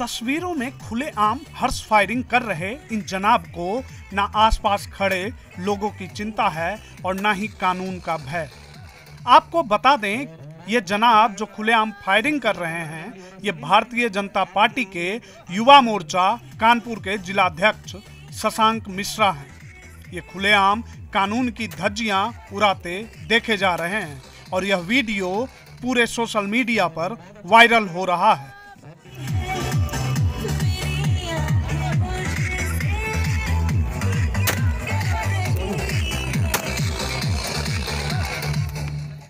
तस्वीरों में खुलेआम हर्ष फायरिंग कर रहे इन जनाब को ना आसपास खड़े लोगों की चिंता है और ना ही कानून का भय। आपको बता दें, ये जनाब जो खुलेआम फायरिंग कर रहे हैं, ये भारतीय जनता पार्टी के युवा मोर्चा, कानपुर के जिलाध्यक्ष शशांक मिश्रा हैं। ये खुलेआम कानून की धज्जियाँ उड़ाते देखे जा रहे हैं और यह वीडियो पूरे सोशल मीडिया पर वायरल हो रहा है।